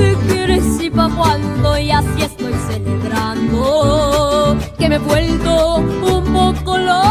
¿Qué quieres y pa' cuando? Y así estoy celebrando que me he vuelto un poco loco